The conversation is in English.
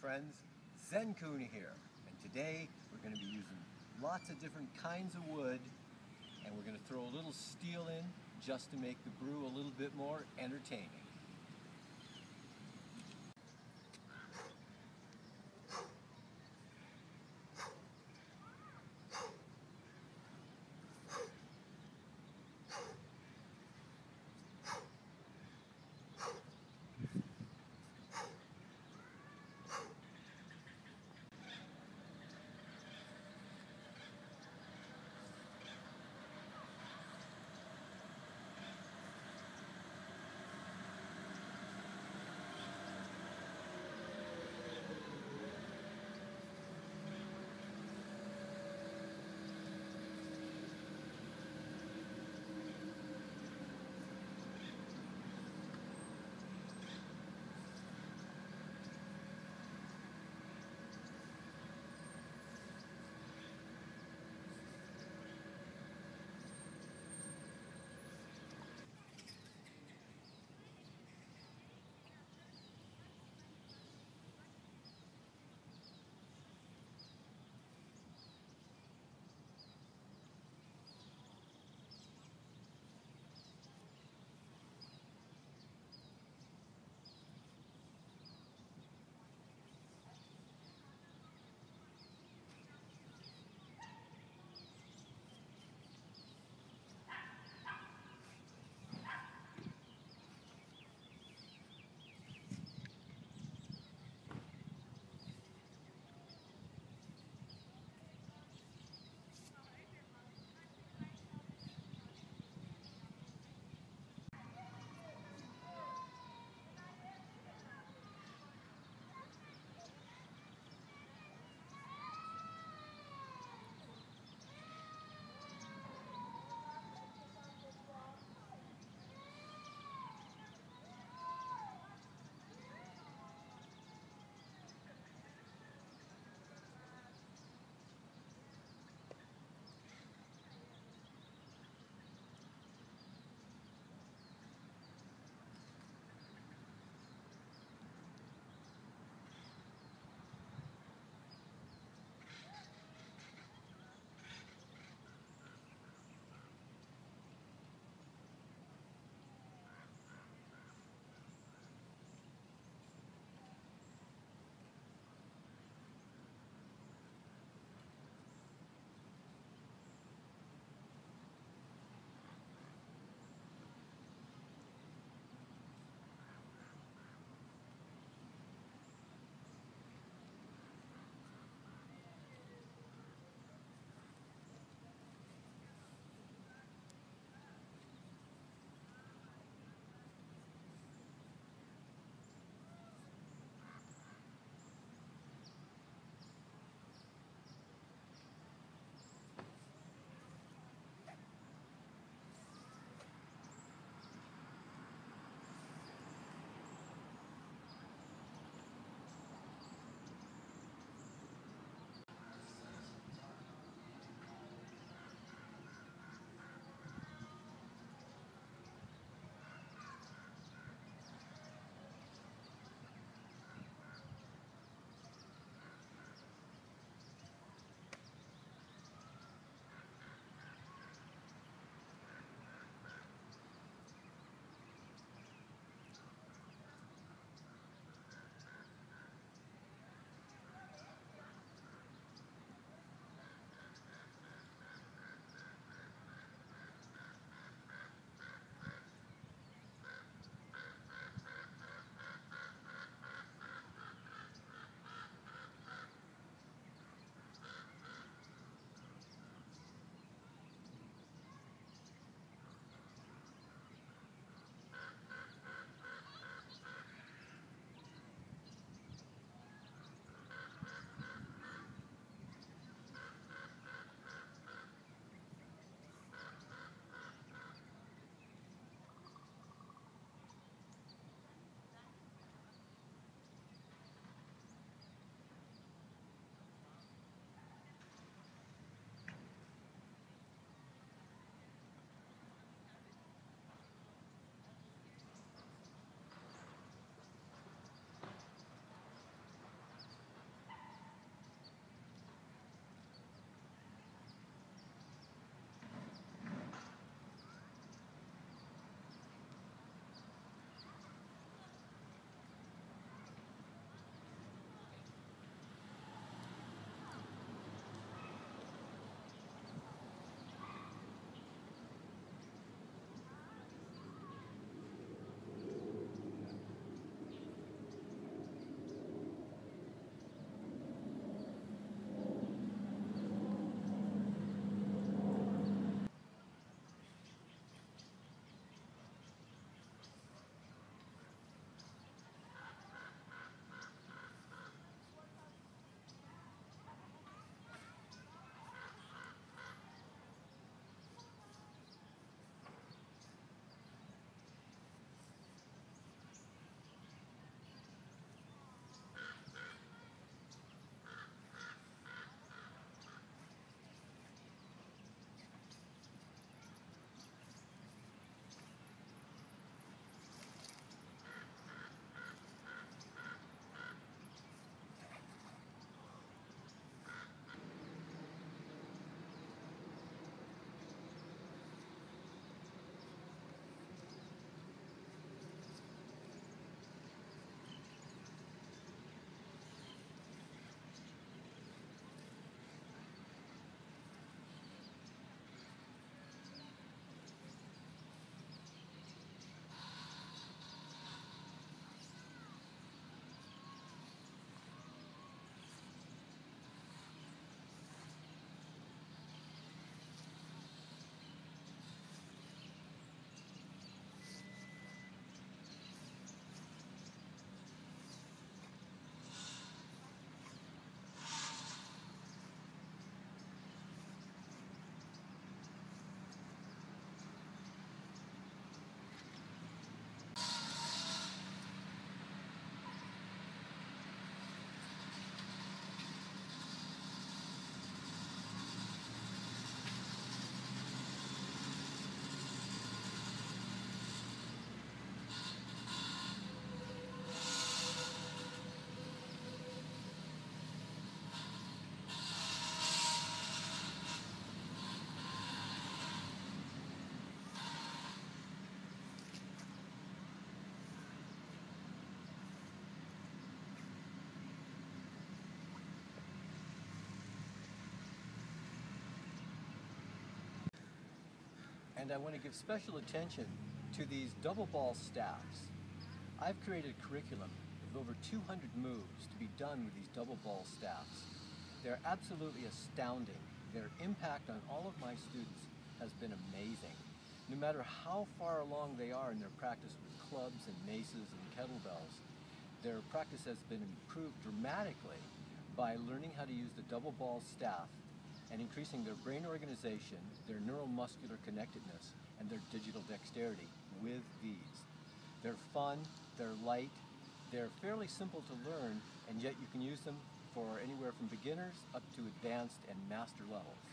friends, Zen Kahuna here. And today we're going to be using lots of different kinds of wood and we're going to throw a little steel in just to make the brew a little bit more entertaining. And I want to give special attention to these double ball staffs. I've created a curriculum of over 200 moves to be done with these double ball staffs. They're absolutely astounding. Their impact on all of my students has been amazing. No matter how far along they are in their practice with clubs and maces and kettlebells, their practice has been improved dramatically by learning how to use the double ball staff and increasing their brain organization, their neuromuscular connectedness, and their digital dexterity with these. They're fun, they're light, they're fairly simple to learn, and yet you can use them for anywhere from beginners up to advanced and master levels.